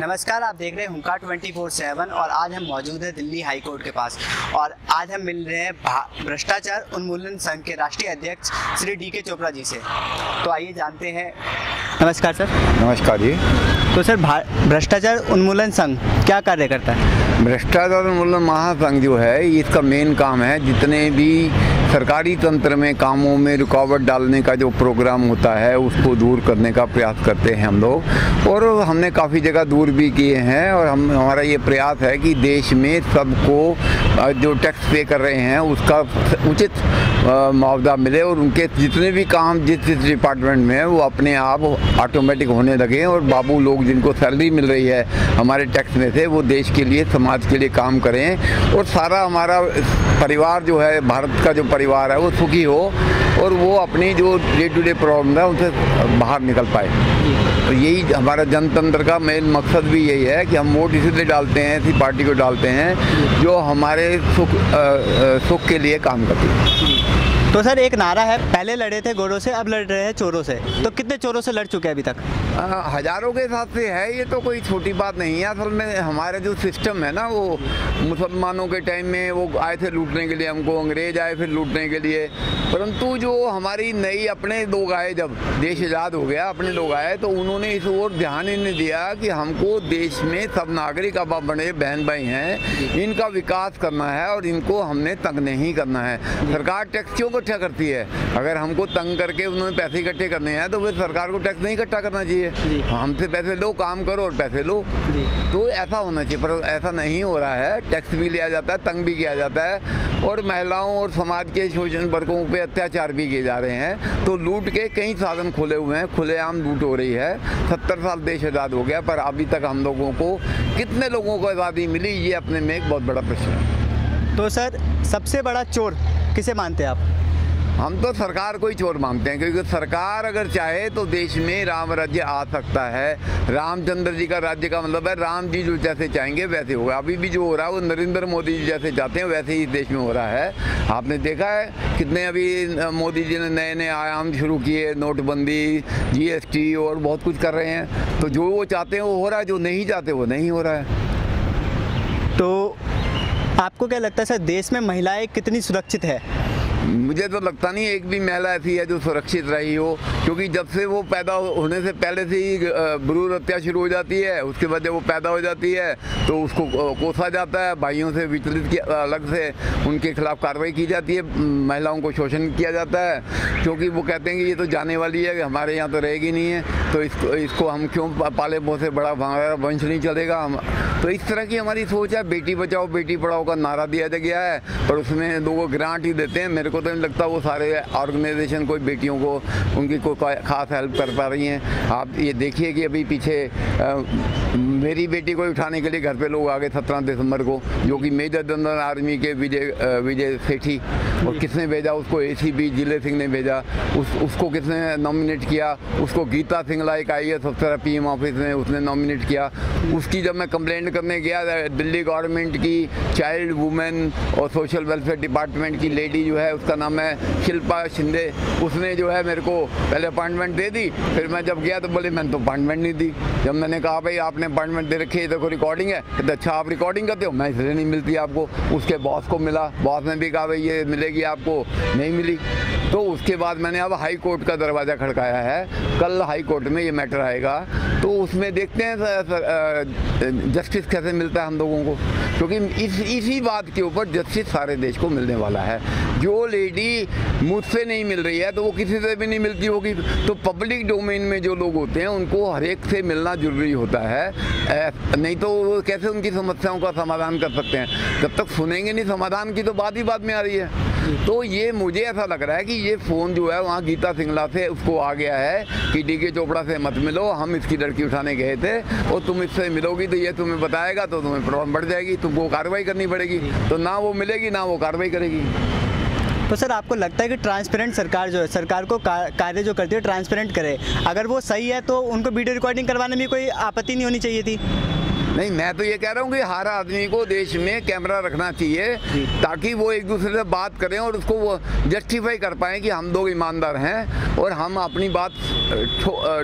नमस्कार आप देख रहे हैं हुंका 24/7 और आज हम मौजूद हैं दिल्ली हाई कोर्ट के पास। और आज हम मिल रहे हैं भ्रष्टाचार उन्मूलन संघ के राष्ट्रीय अध्यक्ष श्री डी के चोपड़ा जी से। तो आइए जानते हैं। नमस्कार सर। नमस्कार जी। तो सर भ्रष्टाचार उन्मूलन संघ क्या कार्य करता है? भ्रष्टाचार उन्मूलन महासंघ जो है इसका मेन काम है जितने भी सरकारी तंत्र में कामों में रुकावट डालने का जो प्रोग्राम होता है, उसको दूर करने का प्रयास करते हैं हम लोग। और हमने काफ़ी जगह दूर भी किए हैं और हम, हमारा ये प्रयास है कि देश में सबको जो टैक्स पे कर रहे हैं, उसका उचित मुआवजा मिले और उनके जितने भी काम जिस जिस डिपार्टमेंट में है, वो अपने आप ऑटोमेटिक होने लगे और बाबू लोग जिनको सैलरी मिल रही है हमारे टैक्स में से, वो देश के लिए, समाज के लिए काम करें। और सारा हमारा परिवार जो है, भारत का जो परिवार है वो सुखी हो और वो अपनी जो डे टू डे प्रॉब्लम है उनसे बाहर निकल पाए। तो यही हमारा जनतंत्र का मेन मकसद भी यही है कि हम वोट इसीलिए डालते हैं ऐसी पार्टी को डालते हैं जो हमारे सुख आ, सुख के लिए काम करती है। तो सर एक नारा है पहले लड़े थे गोरों से अब लड़ रहे हैं चोरों से। तो कितने चोरों से लड़ चुके हैं अभी तक? आ, हज़ारों के हिसाब से है ये तो कोई छोटी बात नहीं है। असल में हमारे जो सिस्टम है ना वो मुसलमानों के टाइम में वो आए थे लूटने के लिए हमको अंग्रेज़ आए फिर लूटने के लिए। परंतु जो हमारी नई अपने लोग आए जब देश आज़ाद हो गया अपने लोग आए तो उन्होंने इस ओर ध्यान ही नहीं दिया कि हमको देश में सब नागरिक अब बड़े बहन भाई हैं इनका विकास करना है और इनको हमने तंग नहीं करना है। सरकार टैक्स क्यों इकट्ठा करती है। अगर हमको तंग करके उन्होंने पैसे इकट्ठे करने हैं तो फिर सरकार को टैक्स नहीं इकट्ठा करना चाहिए। हमसे पैसे लो काम करो और पैसे लो। तो ऐसा होना चाहिए पर ऐसा नहीं हो रहा है। टैक्स भी लिया जाता है तंग भी किया जाता है। और महिलाओं और समाज के शोषण वर्गों पे अत्याचार भी किए जा रहे हैं। तो लूट के कई साधन खुले हुए हैं खुलेआम लूट हो रही है। सत्तर साल देश आज़ाद हो गया पर अभी तक हम लोगों को कितने लोगों को आज़ादी मिली ये अपने में एक बहुत बड़ा प्रश्न है। तो सर सबसे बड़ा चोर किसे मानते हैं आप? हम तो सरकार को ही चोर मानते हैं, क्योंकि सरकार अगर चाहे तो देश में राम राज्य आ सकता है। रामचंद्र जी का राज्य का मतलब है, राम जी जो जैसे चाहेंगे वैसे होगा। अभी भी जो हो रहा है, वो नरेंद्र मोदी जी जैसे चाहते हैं, वैसे ही देश में हो रहा है। आपने देखा है, कितने अभी मोदी जी ने नए नए आयाम शुरू किए, नोटबंदी जीएसटी और बहुत कुछ कर रहे हैं। तो जो वो चाहते हैं, वो हो रहा है, जो नहीं चाहते, वो नहीं हो रहा है। तो आपको क्या लगता है, सर, देश में महिलाएँ कितनी सुरक्षित है? मुझे तो लगता नहीं एक भी महिला ऐसी है जो सुरक्षित रही हो, क्योंकि जब से वो पैदा होने से पहले से ही भ्रूण हत्या शुरू हो जाती है, उसके बाद जब वो पैदा हो जाती है तो उसको कोसा जाता है, भाइयों से विचलित अलग से उनके खिलाफ कार्रवाई की जाती है महिलाओं को शोषण किया जाता है, क्योंकि वो कहते हैं कि ये तो जाने वाली है, हमारे यहाँ तो रहेगी नहीं है तो इसको इसको हम क्यों पाले पोसे, बड़ा वंश नहीं चलेगा हम। तो इस तरह की हमारी सोच है, बेटी बचाओ, बेटी पढ़ाओ का नारा दिया गया है, पर उसमें लोगों ग्रांट ही देते हैं, मेरे को तो नहीं लगता वो सारे ऑर्गेनाइजेशन कोई बेटियों को उनकी कोई खास हेल्प कर पा रही हैं। आप ये देखिए कि अभी पीछे अ, मेरी बेटी को उठाने के लिए घर पे लोग आ गए सत्रह दिसंबर को जो कि मेजर जनरल आर्मी के विजय विजय सेठी और किसने भेजा उसको? ए सी ज़िले सिंह ने भेजा। उस उसको किसने नॉमिनेट किया? उसको गीता सिंगला एक आई एस अफसर पी एम ऑफ़िस ने उसने नॉमिनेट किया। उसकी जब मैं कंप्लेंट करने गया दिल्ली गवर्नमेंट की चाइल्ड वुमेन और सोशल वेलफेयर डिपार्टमेंट की लेडी जो है उसका नाम है शिल्पा शिंदे। उसने जो है मेरे को पहले अपॉइंटमेंट दे दी, फिर मैं जब गया तो बोले, मैंने तो अपॉइंटमेंट नहीं दी। जब मैंने कहा, भाई, आपने अपॉइंटमेंट दे रखी है, देखो रिकॉर्डिंग है। कहते अच्छा आप रिकॉर्डिंग करते हो? मैं इसलिए नहीं मिलती आपको। उसके बॉस को मिला। बॉस ने भी कहा, भाई, ये मिलेगी आपको। नहीं मिली। तो उसके बाद मैंने अब हाई कोर्ट का दरवाज़ा खड़काया है। कल हाई कोर्ट में ये मैटर आएगा। तो उसमें देखते हैं, सर- जस्टिस कैसे मिलता है हम लोगों को? क्योंकि इस, इसी बात के ऊपर जस्टिस सारे देश को मिलने वाला है। जो लेडी मुझसे नहीं मिल रही है तो वो किसी से भी नहीं मिलती होगी। तो पब्लिक डोमेन में जो लोग होते हैं, उनको हर एक से मिलना ज़रूरी होता है। नहीं तो वो कैसे उनकी समस्याओं का समाधान कर सकते हैं? जब तक सुनेंगे नहीं, समाधान की तो बात ही बात में आ रही है। तो ये मुझे ऐसा लग रहा है कि ये फ़ोन जो है, वहाँ गीता सिंगला से उसको आ गया है कि डी के चोपड़ा से मत मिलो, हम इसकी लड़की उठाने गए थे और तुम इससे मिलोगी तो ये तुम्हें बताएगा तो तुम्हें प्रॉब्लम बढ़ जाएगी, तुमको कार्रवाई करनी पड़ेगी। तो ना वो मिलेगी, ना वो कार्रवाई करेगी। तो सर आपको लगता है कि ट्रांसपेरेंट सरकार जो है सरकार को कार्य जो करती है ट्रांसपेरेंट करे? अगर वो सही है तो उनको वीडियो रिकॉर्डिंग करवाने में कोई आपत्ति नहीं होनी चाहिए थी? नहीं मैं तो ये कह रहा हूँ कि हर आदमी को देश में कैमरा रखना चाहिए ताकि वो एक दूसरे से बात करें और उसको वो जस्टिफाई कर पाएँ कि हम लोग ईमानदार हैं और हम अपनी बात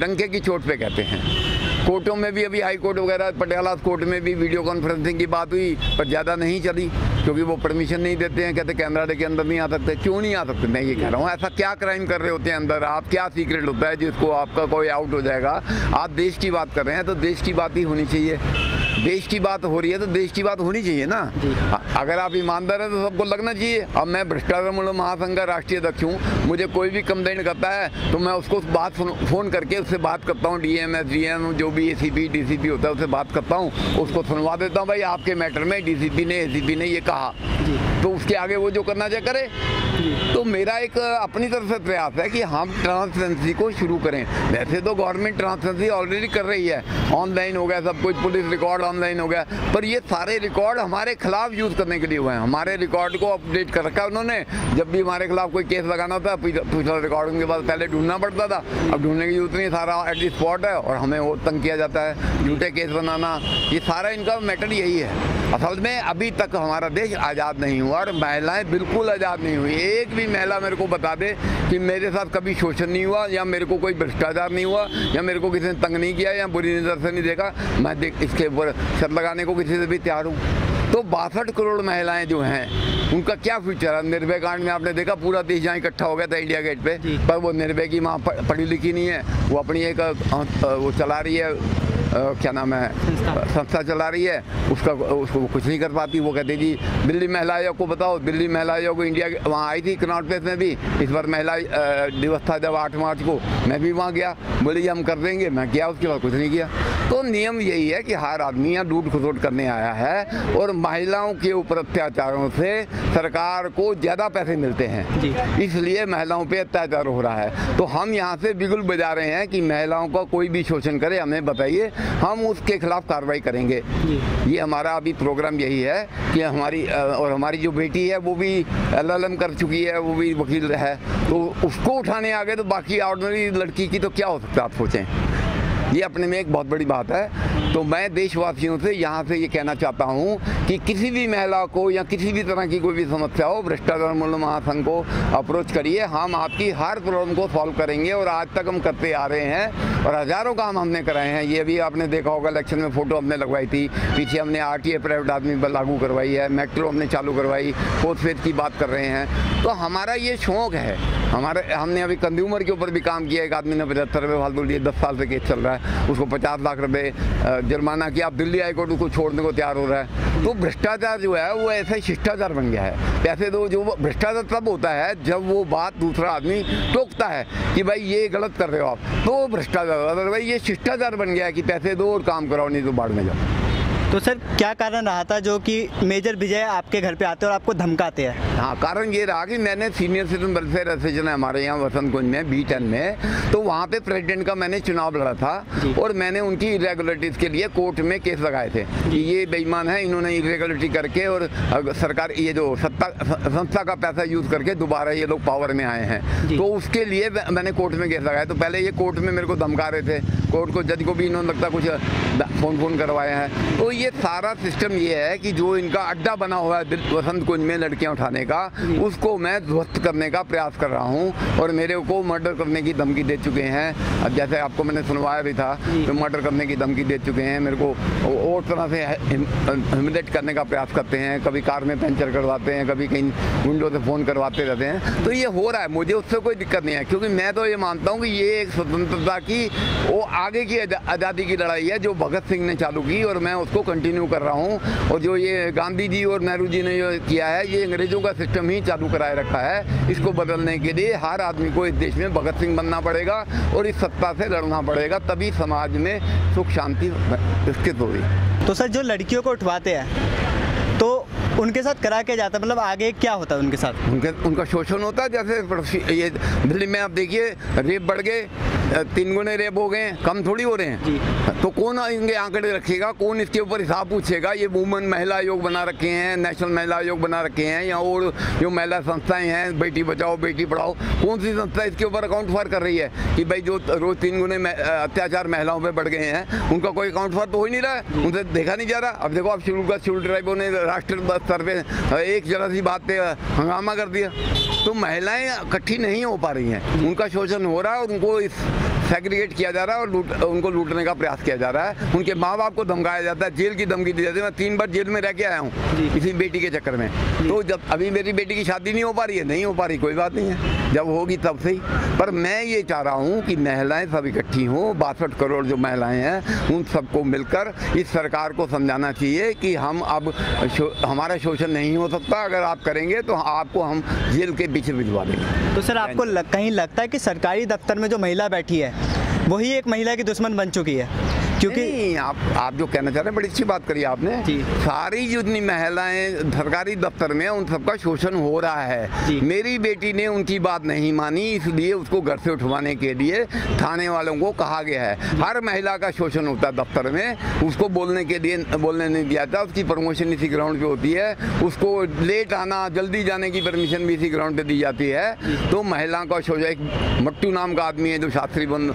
डंके की चोट पे कहते हैं। कोर्टों में भी अभी हाई कोर्ट वगैरह पटियाला कोर्ट में भी वीडियो कॉन्फ्रेंसिंग की बात हुई, पर ज़्यादा नहीं चली, क्योंकि वो परमिशन नहीं देते हैं, कहते कैमरा के अंदर नहीं आ सकते। क्यों नहीं आ सकते? मैं ये कह रहा हूँ, ऐसा क्या क्राइम कर रहे होते हैं अंदर? आप क्या सीक्रेट होता है जिसको आपका कोई आउट हो जाएगा? आप देश की बात कर रहे हैं तो देश की बात ही होनी चाहिए। देश की बात हो रही है तो देश की बात होनी चाहिए ना। अगर आप ईमानदार हैं तो सबको लगना चाहिए। अब मैं भ्रष्टाचार मूलक महासंघ का राष्ट्रीय अध्यक्ष हूँ। मुझे कोई भी कंप्लेंट करता है तो मैं उसको बात फ़ोन करके उससे बात करता हूँ। D M S D M जो भी A C P D C P होता है उससे बात करता हूँ। उसको सुनवा देता हूँ भाई आपके मैटर में डी सी पी ने ए सी पी ने ये कहा। तो उसके आगे वो जो करना चाहे करे। तो मेरा एक अपनी तरफ़ से प्रयास है कि हम ट्रांसपेरेंसी को शुरू करें। वैसे तो गवर्नमेंट ट्रांसपेरेंसी ऑलरेडी कर रही है। ऑनलाइन हो गया सब कुछ पुलिस रिकॉर्ड ऑनलाइन हो गया। पर ये सारे रिकॉर्ड हमारे खिलाफ यूज़ करने के लिए हुए हैं। हमारे रिकॉर्ड को अपडेट कर रखा है उन्होंने। जब भी हमारे खिलाफ कोई केस लगाना होता है पिछला रिकॉर्ड उनके पास पहले ढूंढना पड़ता था। अब ढूँढने की ज़रूरत नहीं सारा एट स्पॉट है और हमें वो तंग किया जाता है। झूठे केस बनाना, ये सारा इनका मैटर यही है। असल में अभी तक हमारा देश आज़ाद नहीं हुआ और महिलाएँ बिल्कुल आज़ाद नहीं हुई। एक भी महिला मेरे को बता दे कि मेरे साथ कभी शोषण नहीं हुआ या मेरे को कोई भ्रष्टाचार नहीं हुआ या मेरे को किसी ने तंग नहीं किया या बुरी नज़र से नहीं देखा। मैं देख इसके ऊपर शर्त लगाने को किसी से भी तैयार हूँ। तो बासठ करोड़ महिलाएँ जो हैं उनका क्या फ्यूचर है? निर्भय कांड में आपने देखा पूरा देश जहाँ इकट्ठा हो गया था इंडिया गेट पे पर वो निर्भय की माँ पढ़ी लिखी नहीं है। वो अपनी एक वो चला रही है क्या नाम है? संस्था चला रही है। उसका, उसको कुछ नहीं कर पाती। वो कहते जी, दिल्ली महिला आयोग को बताओ। दिल्ली महिला आयोग इंडिया वहाँ आई थी कनॉट प्लेस में भी। इस बार महिला दिवस था जब आठ मार्च को। मैं भी वहाँ गया। बोली हम कर देंगे। मैं किया उसके बाद, कुछ नहीं किया। तो नियम यही है कि हर आदमी यहाँ लूट खसोट करने आया है और महिलाओं के ऊपर अत्याचारों से सरकार को ज़्यादा पैसे मिलते हैं। इसलिए महिलाओं पे अत्याचार हो रहा है। तो हम यहाँ से बिगुल बजा रहे हैं कि महिलाओं का कोई भी शोषण करे हमें बताइए हम उसके खिलाफ कार्रवाई करेंगे। ये हमारा अभी प्रोग्राम यही है कि हमारी और हमारी जो बेटी है वो भी एल कर चुकी है वो भी वकील है। तो उसको उठाने आ गए तो बाकी ऑर्डनरी लड़की की तो क्या हो सकता है आप सोचें। ये अपने में एक बहुत बड़ी बात है। तो मैं देशवासियों से यहाँ से ये कहना चाहता हूँ कि किसी भी महिला को या किसी भी तरह की कोई भी समस्या हो, भ्रष्टाचार मूल्य महासंघ को अप्रोच करिए। हम आपकी हर प्रॉब्लम को सॉल्व करेंगे और आज तक हम करते आ रहे हैं और हज़ारों काम हमने कराए हैं। ये भी आपने देखा होगा इलेक्शन में फ़ोटो हमने लगवाई थी। पीछे हमने आर प्राइवेट आदमी पर लागू करवाई है मेट्रो हमने चालू करवाई फोर्थ फ़ेज़ की बात कर रहे हैं। तो हमारा ये शौक़ है। हमारे, हमने अभी कंज्यूमर के ऊपर भी काम किया एक आदमी ने पचहत्तर रुपये फालतू लिए दस साल से केस चल रहा है। उसको पचास लाख रुपए जुर्माना किया, अब दिल्ली हाईकोर्ट उसको छोड़ने को तैयार हो रहा है। तो भ्रष्टाचार जो है, वो ऐसा शिष्टाचार बन गया है। पैसे दो, जो भ्रष्टाचार तब होता है, जब वो बात दूसरा आदमी टोकता है कि भाई ये गलत कर रहे हो आप। तो भ्रष्टाचार अदरवाइज़ ये शिष्टाचार बन गया है कि पैसे दो और काम कराओ, नहीं तो बाढ़ में जाओ। तो सर क्या कारण रहा था जो कि मेजर विजय आपके घर पे आते और आपको धमकाते हैं? हाँ कारण ये रहा कि मैंने सीनियर सिटीजन वेलफेयर एसोसिएशन है हमारे यहाँ वसंत कुंज में बी टेन में। तो वहाँ पे प्रेसिडेंट का मैंने चुनाव लड़ा था और मैंने उनकी इरेगुलरिटीज़ के लिए कोर्ट में केस लगाए थे कि ये बेईमान है इन्होंने इरेगुलरिटी करके और सरकार ये जो सत्ता संस्था का पैसा यूज़ करके दोबारा ये लोग पावर में आए हैं। तो उसके लिए मैंने कोर्ट में केस लगाया। तो पहले ये कोर्ट में मेरे को धमका रहे थे। कोर्ट को जज को भी इन्होंने लगता कुछ फ़ोन फ़ोन करवाया है। तो ये सारा सिस्टम ये है कि जो इनका अड्डा बना हुआ है वसंत कुंज में लड़कियाँ उठाने का, उसको मैं ध्वस्त करने का प्रयास कर रहा हूँ और मेरे को मर्डर करने की धमकी दे चुके हैं। अब जैसे आपको मैंने सुनवाया भी था तो मर्डर करने की धमकी दे चुके हैं, मेरे को और तरह से ह्यूमिलेट करने का प्रयास करते हैं, कभी कार में पंचर करवाते हैं, कभी कहीं विंडो से फ़ोन करवाते रहते हैं। तो ये हो रहा है, मुझे उससे कोई दिक्कत नहीं है, क्योंकि मैं तो ये मानता हूँ कि ये एक स्वतंत्रता की, वो आगे की आज़ादी की लड़ाई है जो भगत सिंह ने चालू की और मैं उसको कंटिन्यू कर रहा हूँ। और जो ये गांधी जी और नेहरू जी ने जो किया है, ये अंग्रेज़ों का सिस्टम ही चालू कराए रखा है। इसको बदलने के लिए हर आदमी को इस देश में भगत सिंह बनना पड़ेगा और इस सत्ता से लड़ना पड़ेगा, तभी समाज में सुख शांति स्थित होगी। तो सर, जो लड़कियों को उठवाते हैं तो उनके साथ करा के जाता है? मतलब आगे क्या होता है उनके साथ? उनके उनका शोषण होता है जैसे ये दिल्ली में आप देखिए रेप बढ़ गए तीन गुने रेप हो गए कम थोड़ी हो रहे हैं। तो कौन इनके आंकड़े रखेगा? कौन इसके ऊपर हिसाब पूछेगा? ये वुमन महिला आयोग बना रखे हैं नेशनल महिला आयोग बना रखे हैं या और जो महिला संस्थाएँ हैं बेटी बचाओ बेटी पढ़ाओ कौन सी संस्था इसके ऊपर अकाउंट फार कर रही है? कि भाई जो रोज तीन गुने अत्याचार महिलाओं पर बढ़ गए हैं उनका कोई अकाउंट फार तो हो ही नहीं रहा है। उनसे देखा नहीं जा रहा। अब देखो आप शुरू का शेड्यूल ट्राइबों ने राष्ट्रीय स्तर पे, एक जरा सी बात पे हंगामा कर दिया। तो महिलाएँ इकट्ठी नहीं हो पा रही हैं। उनका शोषण हो रहा है और उनको इस सेग्रीगेट किया जा रहा है और लूट उनको लूटने का प्रयास किया जा रहा है। उनके माँ बाप को धमकाया जाता है जेल की धमकी दी जाती है। मैं तीन बार जेल में रह के आया हूँ इसी बेटी के चक्कर में। तो जब अभी मेरी बेटी की शादी नहीं हो पा रही है नहीं हो पा रही कोई बात नहीं है। जब होगी तब से ही। पर मैं ये चाह रहा हूँ कि महिलाएँ सब इकट्ठी हों बासठ करोड़ जो महिलाएँ हैं उन सबको मिलकर इस सरकार को समझाना चाहिए कि हम अब हमारा शोषण नहीं हो सकता। अगर आप करेंगे तो आपको हम जेल के पीछे भिजवा देंगे। तो सर आपको लग, कहीं लगता है कि सरकारी दफ्तर में जो महिला बैठी है वही एक महिला की दुश्मन बन चुकी है। क्योंकि आप आप जो कहना चाह रहे हैं बड़ी अच्छी बात करी आपने। सारी जितनी महिलाएँ सरकारी दफ्तर में उन सबका शोषण हो रहा है। मेरी बेटी ने उनकी बात नहीं मानी इसलिए उसको घर से उठवाने के लिए थाने वालों को कहा गया है। हर महिला का शोषण होता है दफ्तर में। उसको बोलने के लिए बोलने नहीं दिया जाता उसकी प्रमोशन इसी ग्राउंड पे होती है। उसको लेट आना जल्दी जाने की परमिशन भी इसी ग्राउंड पे दी जाती है। तो महिलाओं का शोषण एक मट्टू नाम का आदमी है जो शास्त्री बन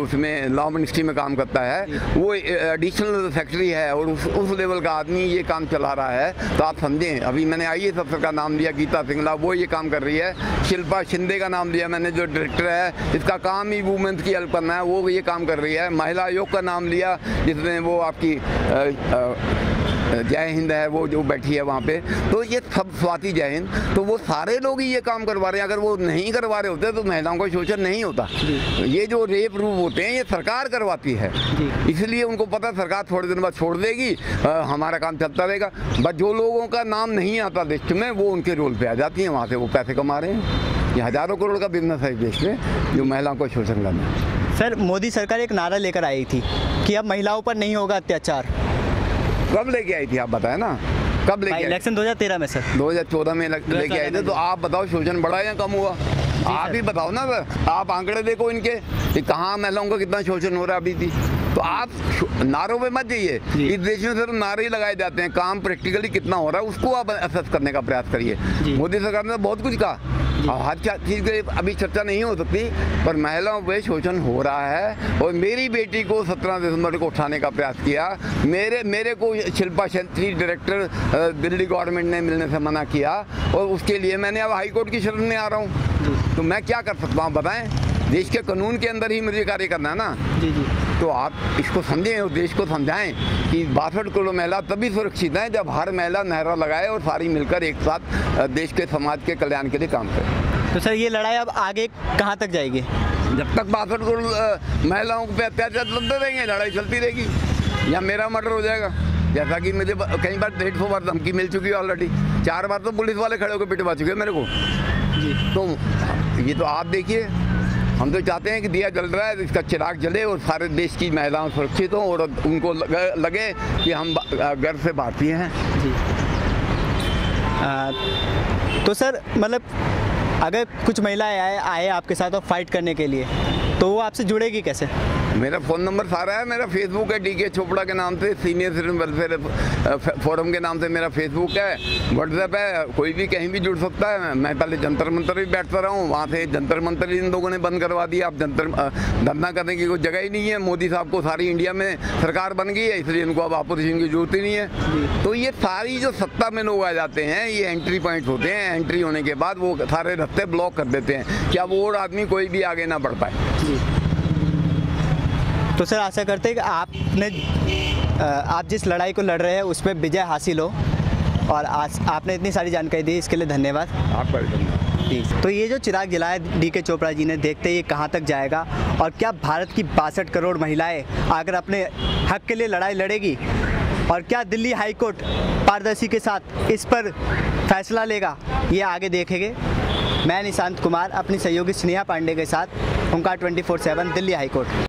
उसमें लॉ मिनिस्ट्री में काम करता है। वो एडिशनल फैक्ट्री है और उस उस लेवल का आदमी ये काम चला रहा है तो आप समझें। अभी मैंने आई एस अफसर का नाम लिया गीता सिंगला वो ये काम कर रही है। शिल्पा शिंदे का नाम लिया मैंने जो डायरेक्टर है इसका काम ही वुमेंस की हेल्प करना है वो ये काम कर रही है। महिला आयोग का नाम लिया जिसमें वो आपकी आ, आ, जय हिंद है वो जो बैठी है वहाँ पे। तो ये सब स्वाति जय हिंद। तो वो सारे लोग ही ये काम करवा रहे हैं। अगर वो नहीं करवा रहे होते तो महिलाओं का शोषण नहीं होता। ये जो रेप रूप होते हैं ये सरकार करवाती है। इसलिए उनको पता सरकार थोड़े दिन बाद छोड़ देगी आ, हमारा काम चलता रहेगा। बट जो लोगों का नाम नहीं आता लिस्ट में वो उनके रोल पे आ जाती हैं। वहाँ से वो पैसे कमा रहे हैं। ये हज़ारों करोड़ का बिज़नेस है देश में जो महिलाओं को शोषण करना सर मोदी सरकार एक नारा लेकर आई थी कि अब महिलाओं पर नहीं होगा अत्याचार। कब लेके आई थी आप बताए ना? कब लेके इलेक्शन 2013 में सर। 2014 में लेके आए थे तो आप बताओ शोषण बढ़ा या कम हुआ? आप ही बताओ ना सर आप आंकड़े देखो इनके कि कहाँ महिलाओं का कितना शोषण हो रहा है अभी थी तो आप नारों पे मत जाइए इस देश में सिर्फ़ नारे ही लगाए जाते हैं काम प्रैक्टिकली कितना हो रहा है उसको आप असेस करने का प्रयास करिए। मोदी सरकार ने तो बहुत कुछ कहा। हर चीज़ की अभी चर्चा नहीं हो सकती, पर महिलाओं पे शोषण हो रहा है और मेरी बेटी को 17 दिसंबर को उठाने का प्रयास किया। मेरे मेरे को शिल्पा शेट्टी, डायरेक्टर दिल्ली गवर्नमेंट ने मिलने से मना किया और उसके लिए मैंने अब हाई कोर्ट की शरण में आ रहा हूँ। तो मैं क्या कर सकता हूँ बताएँ? देश के कानून के अंदर ही मुझे कार्य करना है ना? जी जी। तो आप इसको समझें और देश को समझाएँ कि बासठ करोड़ महिला तभी सुरक्षित हैं जब हर महिला नहरा लगाए और सारी मिलकर एक साथ देश के समाज के कल्याण के लिए काम करें। तो सर ये लड़ाई अब आगे कहाँ तक जाएगी? जब तक बासठ करोड़ महिलाओं पे अत्याचार चलते रहेंगे लड़ाई चलती रहेगी या मेरा मर्डर हो जाएगा। जैसा कि मुझे कई बार डेढ़ सौ बार धमकी मिल चुकी है ऑलरेडी चार बार तो पुलिस वाले खड़े होकर पिटवा चुके हैं मेरे को। जी। तो ये तो आप देखिए हम तो चाहते हैं कि दिया जल रहा है इसका चिराग जले और सारे देश की महिलाओं सुरक्षित हों और उनको लगे कि हम घर से भारतीय हैं। जी। आ, तो सर मतलब अगर कुछ महिलाएँ आए आए आपके साथ और फाइट करने के लिए तो वो आपसे जुड़ेगी कैसे? मेरा फ़ोन नंबर सारा है मेरा फेसबुक है डी के चोपड़ा के नाम से सीनियर सिटीजन वेलफेयर फोरम के नाम से मेरा फेसबुक है व्हाट्सएप है कोई भी कहीं भी जुड़ सकता है मैं पहले जंतर मंतर भी बैठता रहा हूँ वहाँ से जंतर मंतर इन लोगों ने बंद करवा दिया अब जंतर धरना करने की कोई जगह ही नहीं है मोदी साहब को सारी इंडिया में सरकार बन गई है इसलिए इनको अब अपोजिशन की ज़रूरत ही नहीं है। तो ये सारी जो सत्ता में लोग आ जाते हैं ये एंट्री पॉइंट होते हैं एंट्री होने के बाद वो सारे रस्ते ब्लॉक कर देते हैं क्या वो और आदमी कोई भी आगे ना बढ़ पाए। तो सर आशा करते हैं कि आपने आप जिस लड़ाई को लड़ रहे हैं उस पर विजय हासिल हो। और आज आपने इतनी सारी जानकारी दी इसके लिए धन्यवाद। आपका तो ये जो चिराग जलाया डी के चोपड़ा जी ने देखते ये कहाँ तक जाएगा। और क्या भारत की बासठ करोड़ महिलाएँ अगर अपने हक के लिए लड़ाई लड़ेगी और क्या दिल्ली हाई कोर्ट पारदर्शी के साथ इस पर फैसला लेगा ये आगे देखेंगे। मैं निशांत कुमार अपनी सहयोगी स्नेहा पांडे के साथ उनका twenty four seven Delhi High Court.